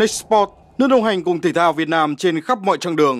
Next Sport, nước đồng hành cùng thể thao Việt Nam trên khắp mọi chặng đường.